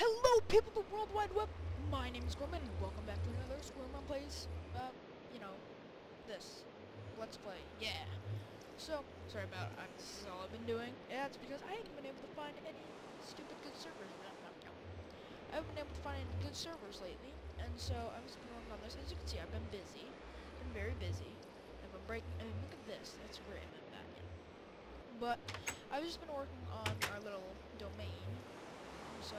Hello, people of the World Wide Web. My name is Gorman, and welcome back to another Squirrelman Plays, uh, you know, this. Let's play. Yeah. So, sorry about, uh, this is all I've been doing. Yeah, it's because I haven't been able to find any stupid good servers. No, no, no. I haven't been able to find any good servers lately, and so I've just been working on this. As you can see, I've been busy. Been very busy. I've been breaking, I mean, look at this. That's great, that, yeah. But, I've just been working on our little domain. So,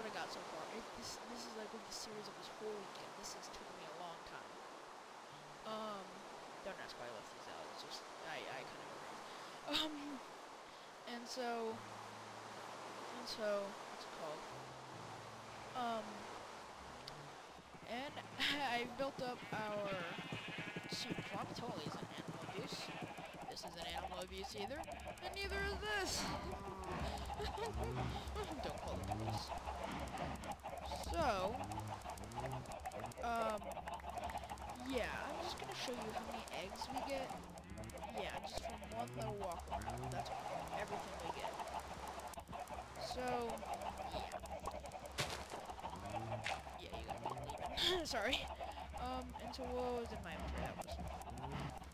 what I got so far. It, this, this is like with the series of this whole weekend. This has taken me a long time. Um, don't ask why I left these out. It's just, I, I kind of agree. Um, and so, and so, what's it called? Um, and I built up our sheep farm. Totally isn't animal abuse. This isn't animal abuse either. And neither is this. Don't call it abuse. So, um, yeah, I'm just gonna show you how many eggs we get. Yeah, just from one little walk around. That's everything we get. So, yeah. Yeah, you got me leaving. Sorry. Um, and so what was in my inventory? That was,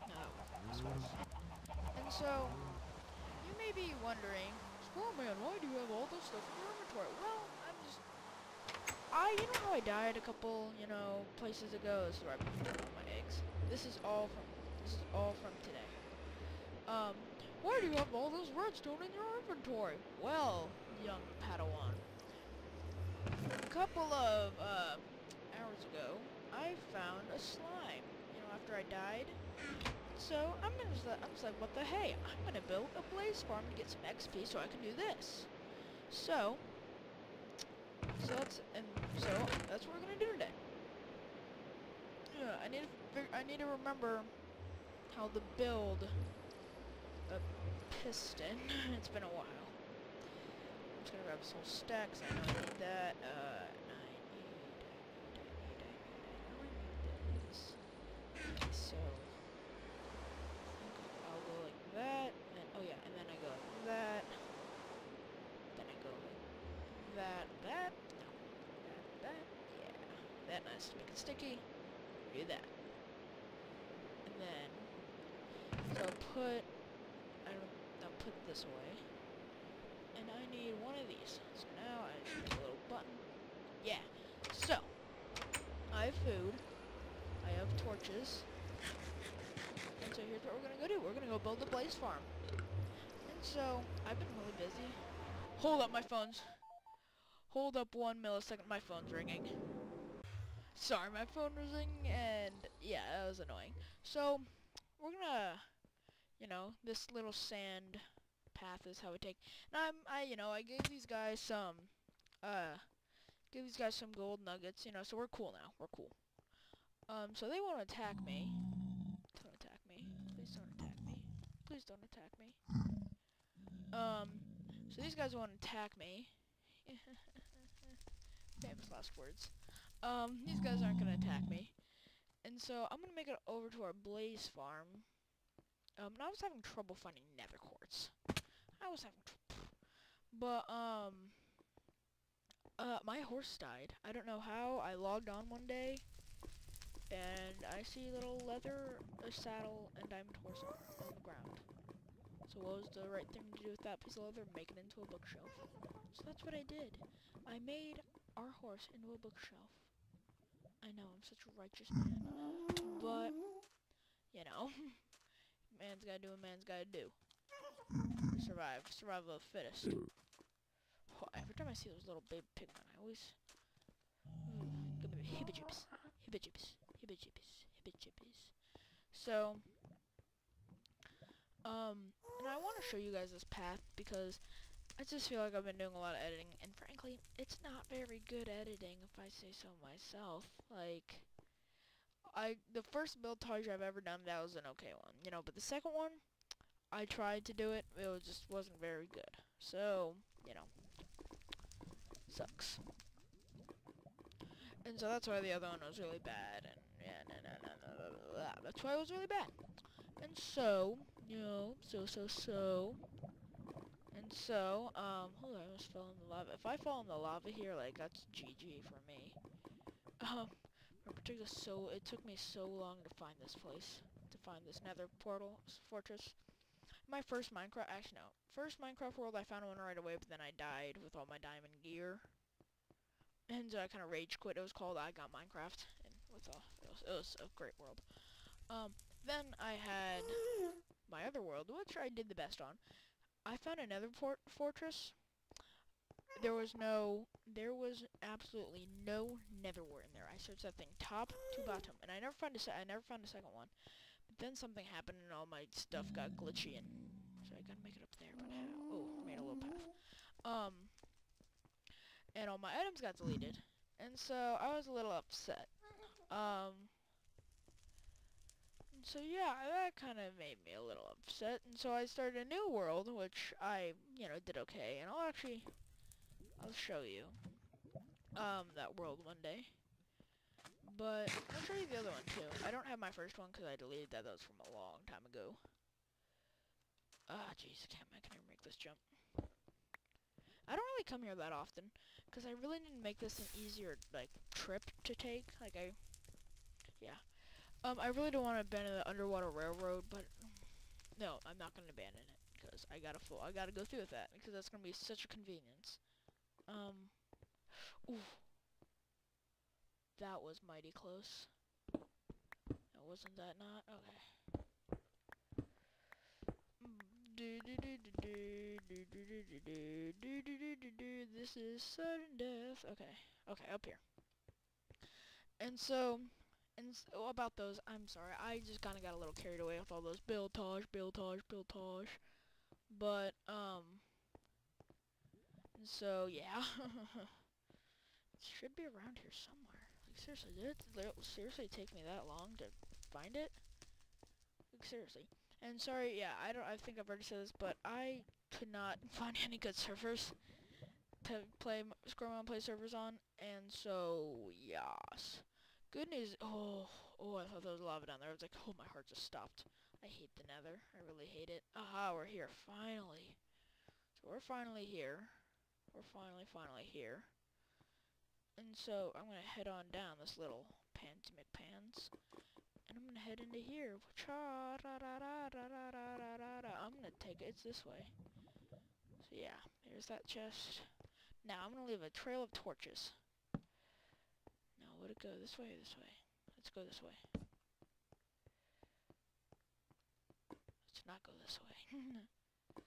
no, this was. And so, you may be wondering, Squirrel Man, why do you have all this stuff in your inventory? Well, I'm just I, you know how I died a couple, you know, places ago? This is where I put all my eggs. This is all from, this is all from today. Um, why do you have all those redstone in your inventory? Well, young Padawan, a couple of, uh, hours ago, I found a slime, you know, after I died. So, I'm gonna just, I'm just like, what the hey? I'm gonna build a blaze farm to get some XP so I can do this. So, so that's and so that's what we're gonna do today. Yeah, I need to I need to remember how to build a piston. it's been a while. I'm just gonna grab this whole stack. 'cause I know I need that. Uh, and I need, I need, I need, I need, I know I need this. Okay, so I think I'll go like that, and oh yeah, and then I go like that. Then I go like that, that, no, that, that, yeah, that sticky, do that, and then, so put, I don't, I'll put this away, and I need one of these, so now I just a little button, yeah, so, I have food, I have torches, and so here's what we're gonna go do, we're gonna go build the blaze farm, and so, I've been really busy, hold up my phone's, Hold up one millisecond, my phone's ringing. Sorry, my phone was ringing, and yeah, that was annoying. So, we're gonna, you know, this little sand path is how we take. And I'm, I, you know, I gave these guys some, uh, gave these guys some gold nuggets, you know, so we're cool now. We're cool. Um, so they want to attack me. Don't attack me. Please don't attack me. Please don't attack me. Um, so these guys won't attack me. Famous last words. Um, these guys aren't gonna attack me. And so I'm gonna make it over to our blaze farm. Um, and I was having trouble finding nether quartz. I was having trouble. But, um, uh, my horse died. I don't know how. I logged on one day, and I see little leather a saddle and diamond horse on the ground. So what was the right thing to do with that piece of leather? Make it into a bookshelf. So that's what I did. I made our horse into a bookshelf. I know, I'm such a righteous man. But, you know, man's gotta do what man's gotta do. Survive. Survival of the fittest. Oh, every time I see those little baby pigmen, I always... Mm, give me hibba-jibs. Hibba-jibs. Hibba-jibs. Hibba-jibs. So, um, and I want to show you guys this path because I just feel like I've been doing a lot of editing, and frankly, it's not very good editing if I say so myself. Like, I the first build target I've ever done, that was an okay one, you know, but the second one, I tried to do it, it was just wasn't very good. So, you know, sucks. And so that's why the other one was really bad, and yeah, that's why it was really bad. And so, you know, so, so, so, and so, um, hold on, I almost fell in the lava. If I fall in the lava here, like, that's GG for me. Um, particular, so, it took me so long to find this place. To find this nether portal, fortress. My first Minecraft, actually no. First Minecraft world, I found one right away, but then I died with all my diamond gear. And so I kind of rage quit. It was called I Got Minecraft. And with all, it was, it was a great world. Um, then I had my other world, which I did the best on. I found another fort fortress. There was no, there was absolutely no nether wart in there. I searched that thing top to bottom, and I never found a, I never found a second one. But then something happened, and all my stuff got glitchy, and so I gotta make it up there. But how? Oh, made a little path. Um, and all my items got deleted, and so I was a little upset. Um, so yeah, that kind of made me a little upset, and so I started a new world, which I, you know, did okay, and I'll actually, I'll show you, um, that world one day. But, I'll show you the other one, too. I don't have my first one, because I deleted that, that was from a long time ago. Ah, jeez, I can't, can make this jump. I don't really come here that often, because I really need to make this an easier, like, trip to take, like, I, yeah. Um, I really don't want to abandon the underwater railroad, but no, I'm not going to abandon it because I gotta full, I gotta go through with that because that's gonna be such a convenience. Um, ooh, that was mighty close. Wasn't that not? Okay. This is sudden death. Okay, okay, up here. And so, and so about those, I'm sorry, I just kind of got a little carried away with all those Biltosh, Biltosh, Biltosh. But, um, so, yeah. it should be around here somewhere. Like, seriously, did it seriously take me that long to find it? Like, seriously. And sorry, yeah, I don't, I think I've already said this, but I could not find any good servers to play, Scroll Play servers on, and so, yes. Good news. Oh, oh, I thought there was lava down there. I was like, oh, my heart just stopped. I hate the nether. I really hate it. Aha, we're here, finally. So we're finally here. We're finally, finally here. And so I'm going to head on down this little Pansy McPans. And I'm going to head into here. I'm going to take it. It's this way. So yeah, here's that chest. Now I'm going to leave a trail of torches. Would it go this way or this way? Let's go this way. Let's not go this way.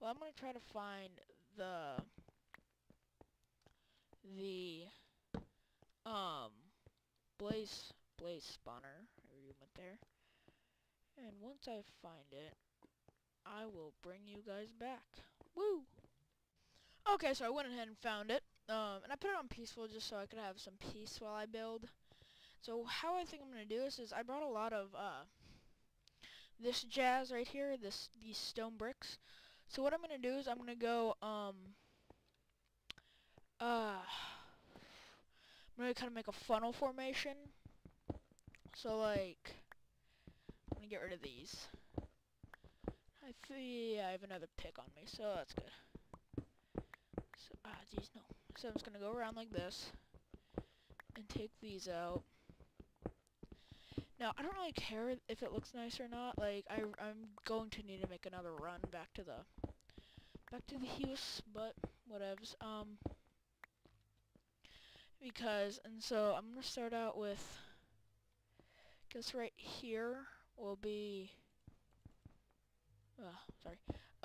well, I'm going to try to find the... The... Um... Blaze... Blaze spawner. Already went there. And once I find it, I will bring you guys back. Woo! Okay, so I went ahead and found it. Um, and I put it on peaceful just so I could have some peace while I build. So how I think I'm going to do this is I brought a lot of uh, this jazz right here, this these stone bricks. So what I'm going to do is I'm going to go, um, uh, I'm going to kind of make a funnel formation. So like, I'm going to get rid of these. I see I have another pick on me, so that's good. So, ah, jeez, no. So I'm just gonna go around like this and take these out. Now, I don't really care if it looks nice or not. Like, I, I'm going to need to make another run back to the, back to the house, but whatevs. Um, because, and so I'm gonna start out with, guess right here will be, uh, sorry,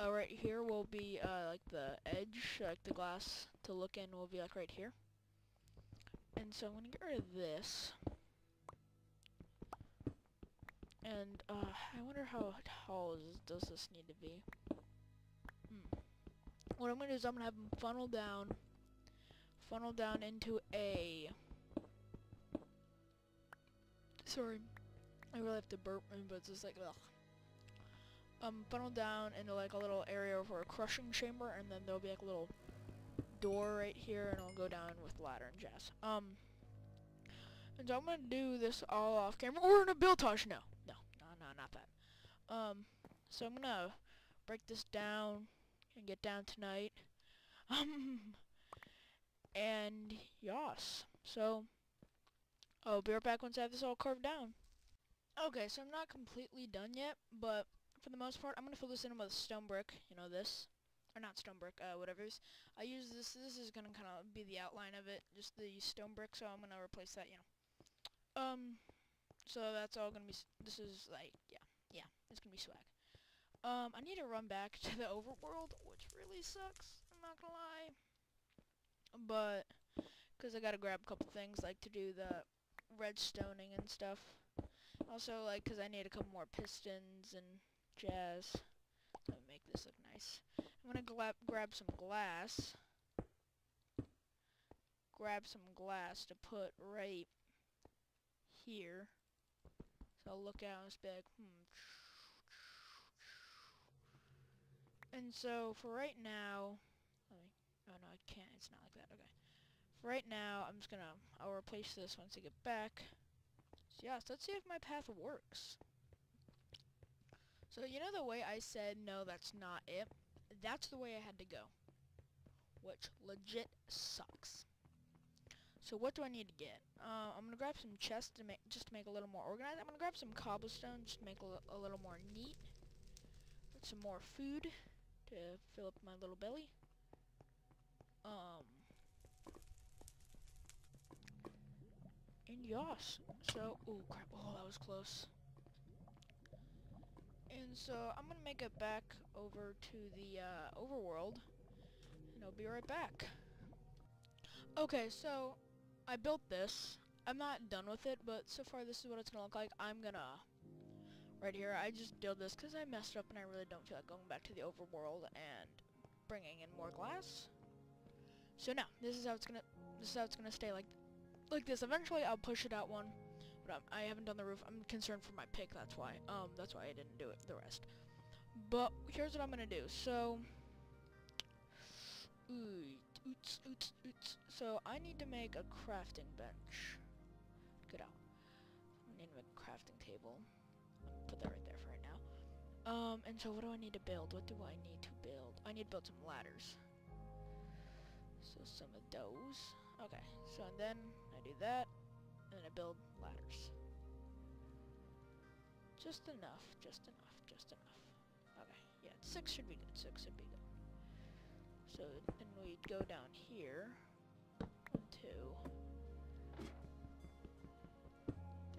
uh, right here will be uh, like the edge, like the glass to look in will be like right here. And so I'm to get rid of this. And uh, I wonder how tall is, does this need to be. Hmm. What I'm going to do is I'm going to have them funnel down, funnel down into a... Sorry, I really have to burp, but it's just like, ugh um, funnel down into like a little area for a crushing chamber, and then there'll be like a little door right here, and I'll go down with ladder and jazz. Um, and so I'm gonna do this all off camera. We're in a Biltosh. No, no, no, no, not that. Um, so I'm gonna break this down and get down tonight. Um, and yas. So, I'll be right back once I have this all carved down. Okay, so I'm not completely done yet, but for the most part, I'm going to fill this in with stone brick, you know, this. Or not stone brick, uh, whatever's. I use this, this is going to kind of be the outline of it, just the stone brick, so I'm going to replace that, you know. Um, so that's all going to be, this is like, yeah, yeah, it's going to be swag. Um, I need to run back to the overworld, which really sucks, I'm not going to lie. But, because I got to grab a couple things, like to do the redstoning and stuff. Also, like, because I need a couple more pistons and jazz. Let me make this look nice. I'm going to grab some glass. Grab some glass to put right here. So I'll look out and be like, hmm. And so, for right now, let me, oh no, I can't, it's not like that, okay. For right now, I'm just gonna, I'll replace this once I get back. So yes, let's see if my path works. So you know the way I said, no, that's not it? That's the way I had to go. Which legit sucks. So what do I need to get? Uh, I'm gonna grab some chests to make just to make a little more organized. I'm gonna grab some cobblestone just to make a, little more neat. Some more food to fill up my little belly. Um, and yas. So, oh crap, oh that was close. And so I'm gonna make it back over to the uh, overworld, and I'll be right back. Okay, so I built this. I'm not done with it, but so far this is what it's gonna look like. I'm gonna right here. I just did this because I messed up and I really don't feel like going back to the overworld and bringing in more glass. So now this is how it's gonna this is how it's gonna stay like like this. Eventually, I'll push it out one, but I'm, I have not done the roof. I'm concerned for my pick. That's why. Um, that's why I didn't do it. The rest. But here's what I'm gonna do. So, oots, oots, oots. So I need to make a crafting bench. Get out. I need to make a crafting table. Put that right there for right now. Um, and so what do I need to build? What do I need to build? I need to build some ladders. So some of those. Okay, so then I do that, and I build ladders. Just enough, just enough, just enough. Okay, yeah, six should be good, six should be good. So then we go down here, one, two,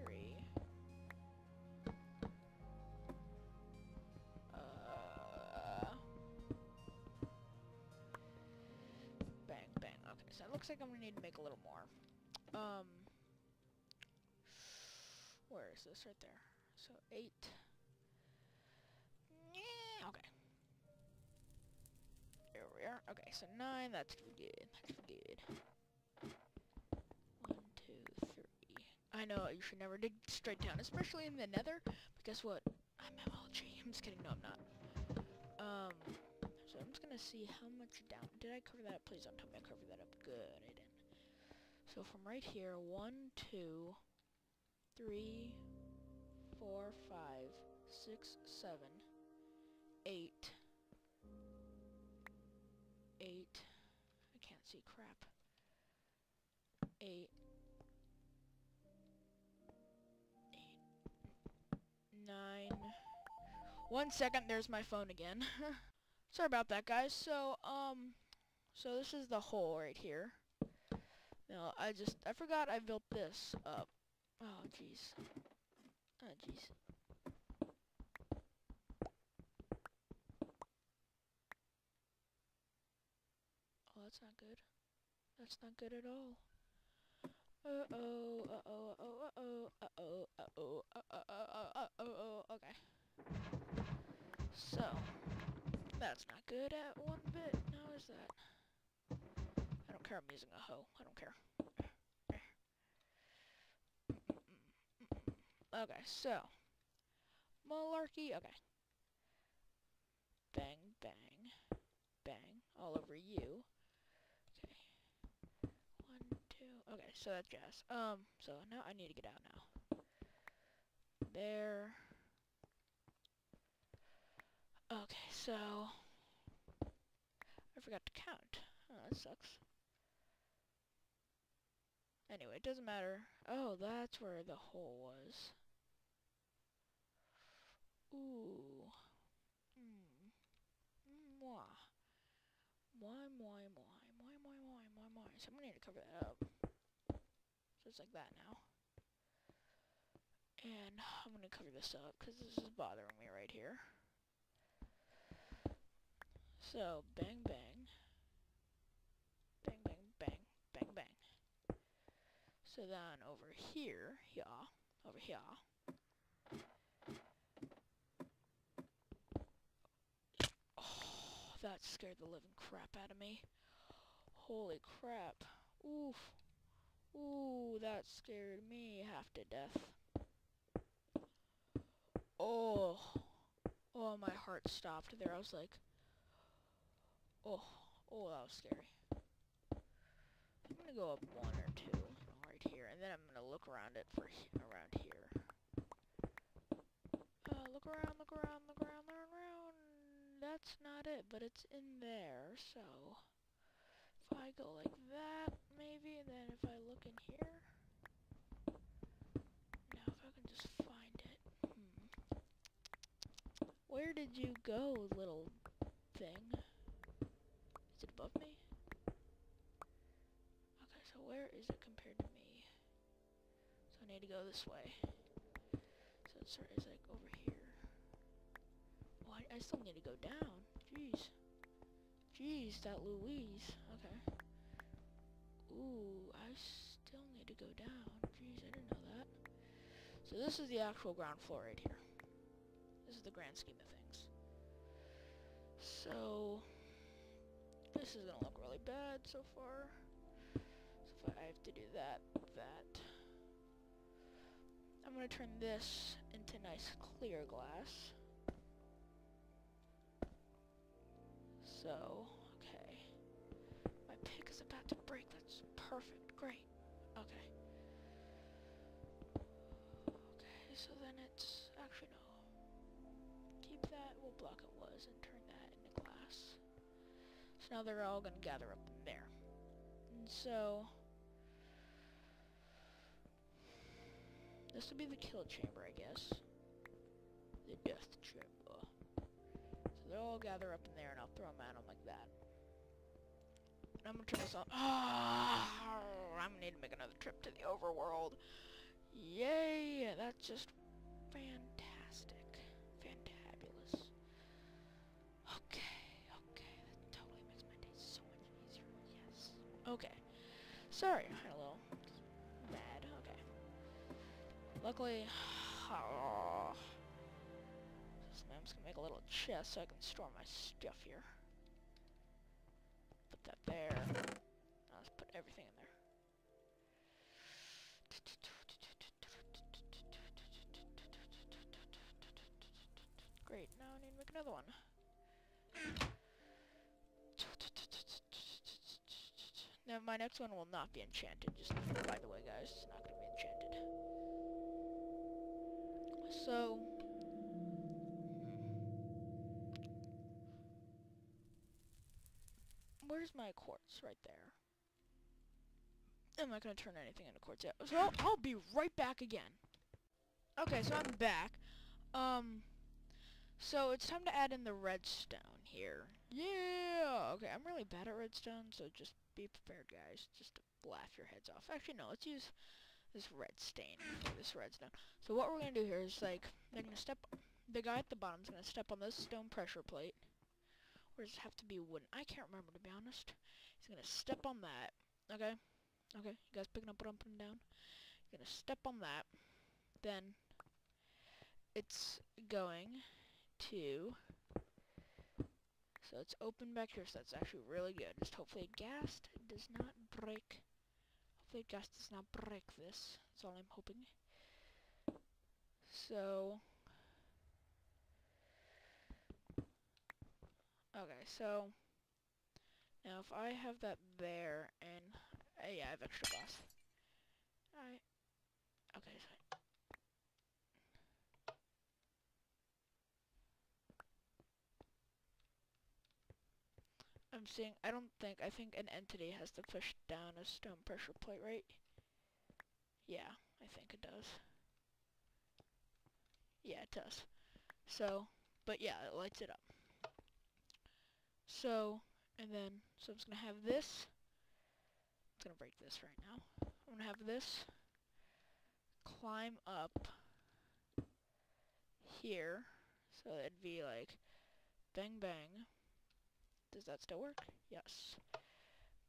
three, uh, bang, bang. Okay, so it looks like I'm gonna need to make a little more. Um, where is this? Right there. So eight. Yeah, okay. There we are. Okay, so nine. That's good. That's good. One, two, three. I know you should never dig straight down, especially in the Nether. But guess what? I'm MLG. I'm just kidding. No, I'm not. Um. So I'm just gonna see how much down. Did I cover that up? Please don't tell me I covered that up. Good, I didn't. So from right here, one, two, three, four, five, six, seven, eight, eight, I can't see crap, eight, eight, nine, one second, there's my phone again. Sorry about that, guys. So, um, so this is the hole right here. No, I just, I forgot I built this up. Oh, jeez. Oh, jeez. Oh, that's not good. That's not good at all. Uh-oh, uh-oh, uh-oh, uh-oh, uh-oh, uh-oh, uh-oh, uh-oh, okay. So, that's not good at one bit. How is that? I don't care, I'm using a hoe. I don't care. Okay, so. Malarkey, okay. Bang, bang, bang, all over you. Okay. One, two, okay, so that's jazz. Um, so now I need to get out now. There. Okay, so. I forgot to count. Oh, that sucks. Anyway, it doesn't matter. Oh, that's where the hole was. Ooh. Hmm. Mwah. Moi, moi, moi. Moi, moi, moi, moi, moi. So I'm gonna need to cover that up. It's like that now. And I'm gonna cover this up because this is bothering me right here. So, bang, bang. Bang, bang, bang, bang, bang. So then over here, yeah, over here. That scared the living crap out of me. Holy crap. Oof. Ooh, that scared me half to death. Oh. Oh, my heart stopped there. I was like, oh, oh, that was scary. I'm gonna go up one or two right here, and then I'm gonna look around it for around here. Uh, look around, look around, look around, look around. That's not it, but it's in there, so if I go like that, maybe, and then if I look in here, now if I can just find it. Hmm. Where did you go, little thing? Is it above me? Okay, so where is it compared to me? So I need to go this way. So it's, it's like over here. I, I still need to go down. Jeez. Jeez, that Louise. Okay. Ooh, I still need to go down. Jeez, I didn't know that. So this is the actual ground floor right here. This is the grand scheme of things. So, this is gonna look really bad so far. So if I have to do that, that. I'm gonna turn this into nice clear glass. So, okay. My pick is about to break. That's perfect. Great. Okay. Okay, so then it's... Actually, no. Keep that. We'll block it was and turn that into glass. So now they're all going to gather up in there. And so... This would be the kill chamber, I guess. The death chamber. They'll all gather up in there, and I'll throw them at them like that. And I'm gonna turn this on. Oh, I'm gonna need to make another trip to the overworld. Yay! That's just fantastic. Fantabulous. Okay, okay. That totally makes my day so much easier. Yes. Okay. Sorry, I had a little bad. Okay. Luckily, oh, just gonna make a little chest so I can store my stuff here. Put that there. I'll just put everything in there. Great, now I need to make another one. Now my next one will not be enchanted, just by the way guys, it's not going to be enchanted. So, where's my quartz? Right there. I'm not going to turn anything into quartz yet. So I'll, I'll be right back again. Okay, so I'm back. Um, so it's time to add in the redstone here. Yeah! Okay, I'm really bad at redstone, so just be prepared, guys. Just to laugh your heads off. Actually, no, let's use this red stain this redstone. So what we're going to do here is, like, they're going to step... The guy at the bottom is going to step on this stone pressure plate. Or does it have to be wooden? I can't remember, to be honest. He's going to step on that. Okay? Okay, you guys picking up what I'm putting down? You're going to step on that. Then, it's going to... So it's open back here, so that's actually really good. Just hopefully ghast does not break. Hopefully ghast does not break this. That's all I'm hoping. So... Okay, so... Now if I have that there, and... Uh, yeah, I have extra glass. I... Okay, so... I'm seeing, I don't think, I think an entity has to push down a stone pressure plate, right? Yeah, I think it does. Yeah, it does. So, but yeah, it lights it up. So, and then, so I'm just gonna have this. I'm gonna break this right now. I'm gonna have this climb up here. So it'd be like bang bang. Does that still work? Yes.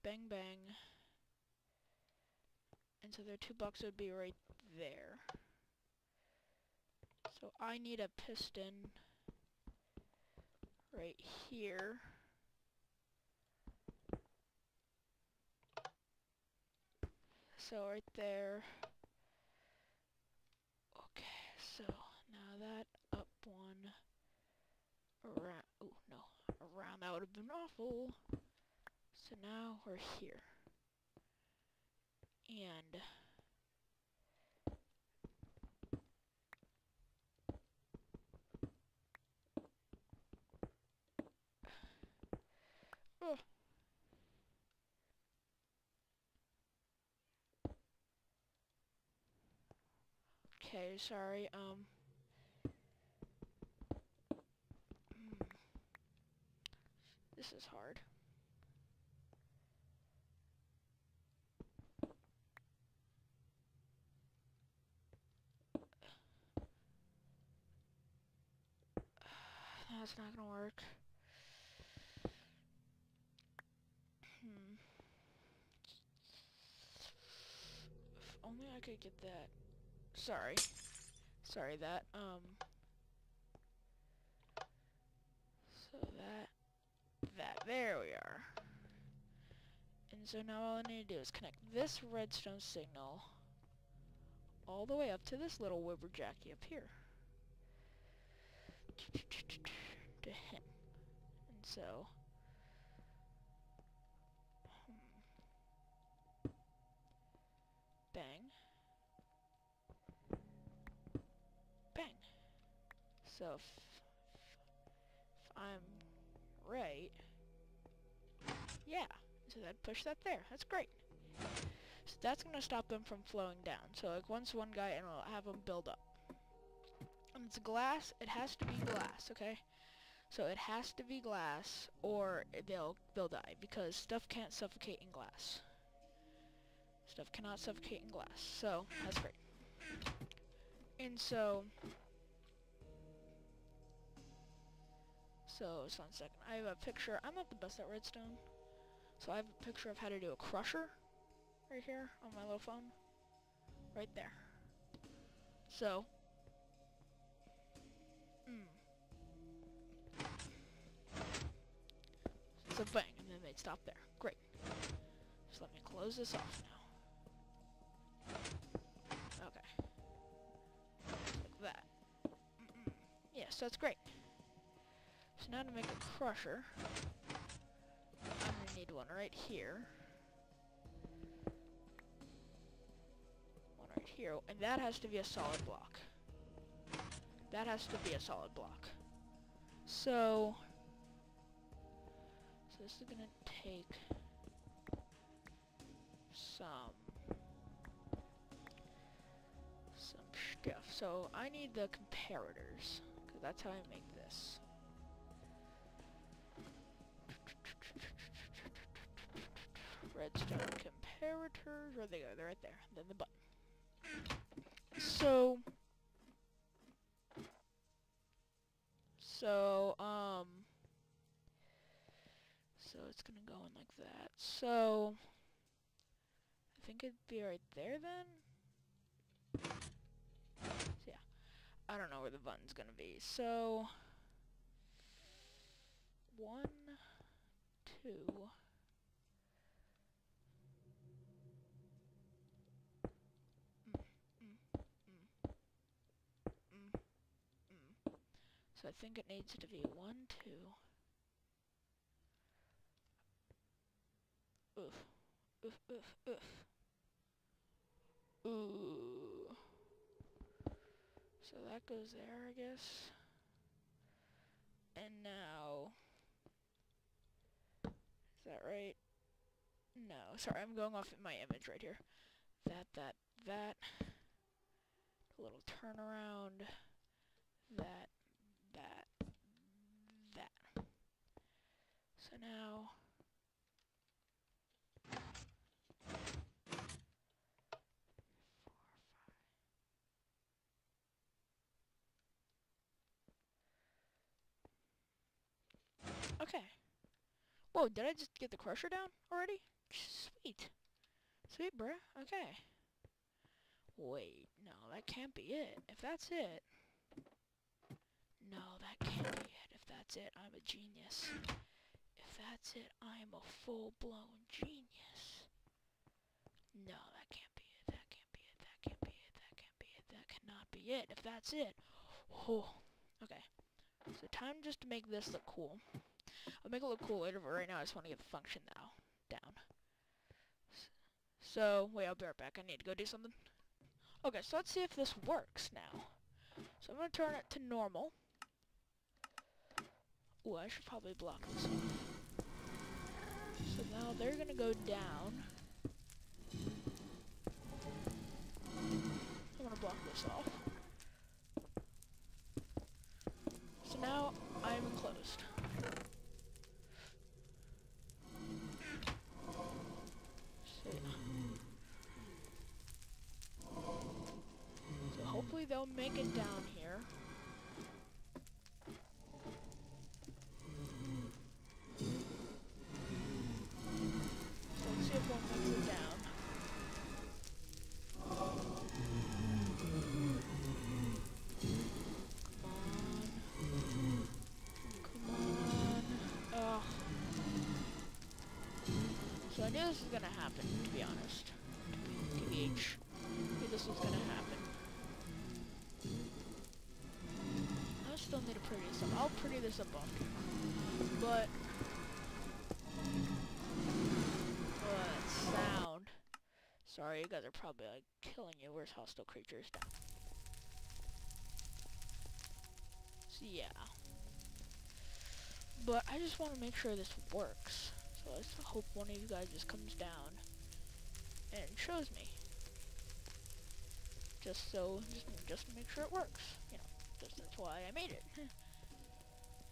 Bang bang. And so their two blocks would be right there. So I need a piston right here. So right there. Okay, so now that up one around, oh no, around that would have been awful. So now we're here. And Okay, sorry, um... Hmm. This is hard. That's not gonna work. Hmm. If only I could get that sorry. Sorry, that, um... So that, that, there we are. And so now all I need to do is connect this redstone signal all the way up to this little wibberjacky up here. To him. And so... So if, if I'm right, yeah, so that'd push that there. That's great. So that's going to stop them from flowing down. So like once one guy, and it'll have them build up. And it's glass, it has to be glass, okay? So it has to be glass, or they'll they'll die because stuff can't suffocate in glass. Stuff cannot suffocate in glass. So that's great. And so So, just one second. I have a picture. I'm not the best at redstone. So I have a picture of how to do a crusher right here on my little phone. Right there. So. Mm. So bang, and then they'd stop there. Great. Just let me close this off now. Okay. Like that. Mm -mm. Yes, that's great. So now to make a crusher, I'm going to need one right here. One right here, and that has to be a solid block. That has to be a solid block. So, so this is going to take some some stuff. So I need the comparators, because that's how I make this. Redstone comparators. Where they go? They're right there. Then the button. So, so um, so it's gonna go in like that. So, I think it'd be right there then. So yeah, I don't know where the button's gonna be. So, one, two. So I think it needs to be one, two. Oof. Oof, oof, oof. Ooh. So that goes there, I guess. And now... Is that right? No, sorry, I'm going off in my image right here. That, that, that. A little turnaround. That, that. So now... Okay. Whoa, did I just get the crusher down already? Sweet. Sweet, bruh. Okay. Wait, no, that can't be it. If that's it... No, that can't be it. If that's it, I'm a genius. That's it, I'm a full-blown genius. No, that can't be it. That can't be it. That can't be it. That can't be it. That cannot be it. If that's it. Oh. Okay. So time just to make this look cool. I'll make it look cool later, but right now I just want to get the function now down. So, wait, I'll be right back. I need to go do something. Okay, so let's see if this works now. So I'm going to turn it to normal. Ooh, I should probably block this off. So now they're to go down. I'm to block this off. So now I'm enclosed. So hopefully they'll make it down knew this was gonna happen, to be honest. TBH. Knew this was gonna happen. I still need to pretty this up. I'll pretty this up after. But... But sound. Sorry, you guys are probably like killing you. Where's hostile creatures down? So yeah. But I just want to make sure this works. So let's hope one of you guys just comes down and shows me. Just so, just, just to make sure it works, you know that's why I made it.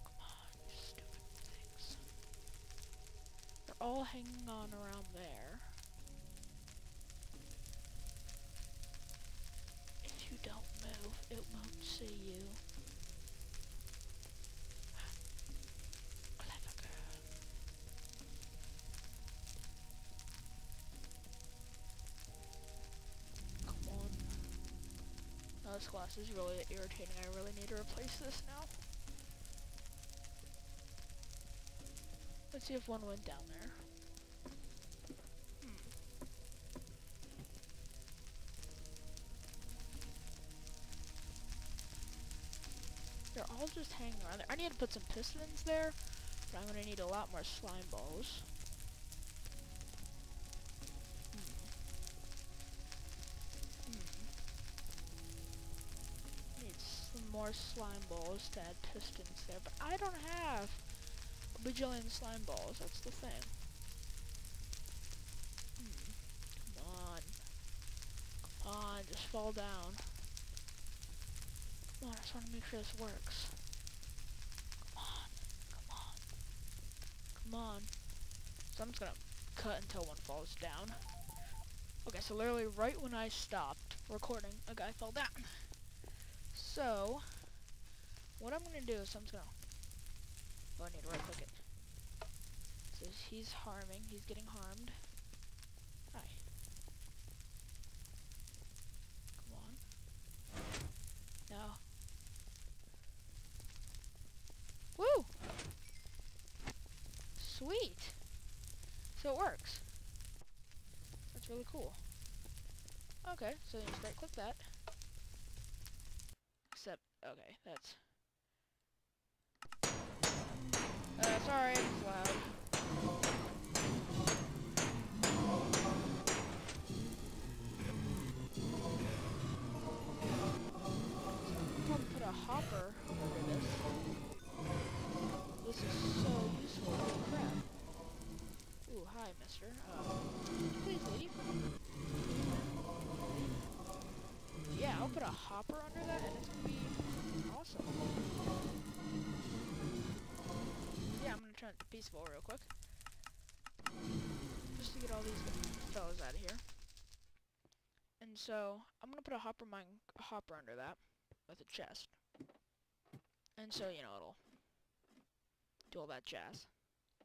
Come on, stupid things. They're all hanging on around there. If you don't move, it won't see you. This glass is really irritating. I really need to replace this now. Let's see if one went down there. Hmm. They're all just hanging around there. I need to put some pistons there, but I'm going to need a lot more slime balls. Balls to add pistons there, but I don't have a bajillion slime balls, that's the thing. Hmm. Come on. Come on, just fall down. Come on, I just want to make sure this works. Come on, come on. Come on. So I'm just gonna cut until one falls down. Okay, so literally right when I stopped recording, a guy fell down. So, what I'm gonna do is I'm just gonna. Oh, I need to right click it. So he's harming. He's getting harmed. Hi. Come on. No. Woo! Sweet! So it works. That's really cool. Okay, so you just right click that. Except, okay, that's... Sorry, it was loud. Come put a hopper over this. This is so useful. Oh crap. Ooh, hi, mister. Uh, please leave. Yeah, I'll put a hopper under that. Peaceful real quick. Just to get all these fellas out of here. And so, I'm gonna put a hopper mine a hopper under that with a chest. And so, you know, it'll do all that jazz.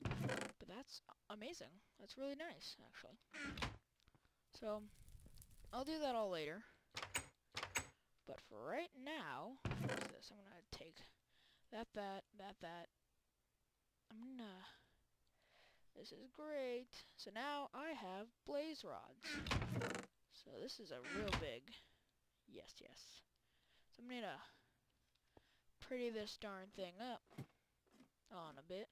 But that's amazing. That's really nice, actually. So, I'll do that all later. But for right now? I'm gonna take that, that, that, that. I'm gonna... This is great. So now I have blaze rods. So this is a real big... Yes, yes. So I'm gonna pretty this darn thing up on a bit.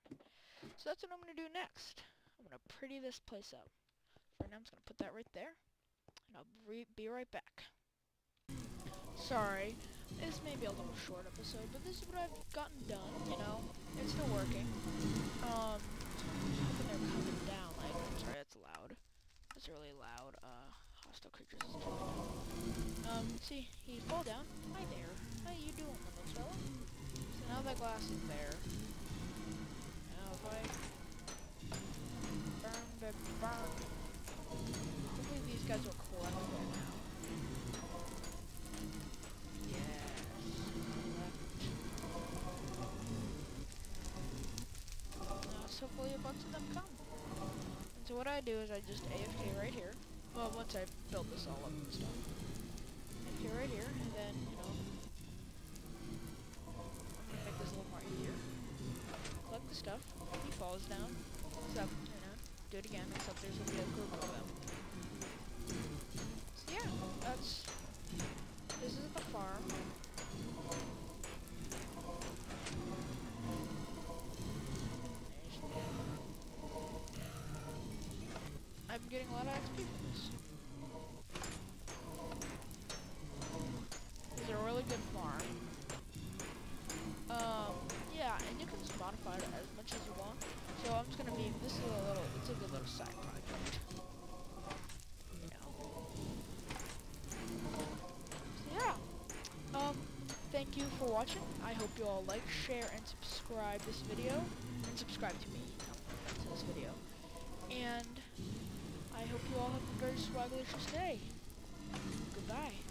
So that's what I'm to do next. I'm to pretty this place up. For now, I'm just to put that right there. And I'll be right back. Sorry, this may be a little short episode, but this is what I've gotten done, you know? It's still working. Um, hoping they're coming down, like, I'm sorry, that's loud. That's really loud, uh, hostile creatures Um, see, he fall down. Hi there. How you doing, little fella? So now that glass is there. Now if I burn, baby, burn. Hopefully these guys will collect bunch of them come. And so what I do is I just AFK right here. Well, once I build this all up and stuff. AFK right here, and then, you know, I'm gonna make this a little more easier. Collect the stuff. He falls down. Except, you know, do it again, except there's a group of them. So yeah, that's, this is the farm. Getting a lot of XP. It's a really good farm. Um, yeah, and you can just modify it as much as you want. So I'm just gonna be, this is a little, it's a good little side project. Yeah. Um, thank you for watching. I hope you all like, share, and subscribe this video. And subscribe to me, to this video. And I hope you all very swagalicious day. Goodbye.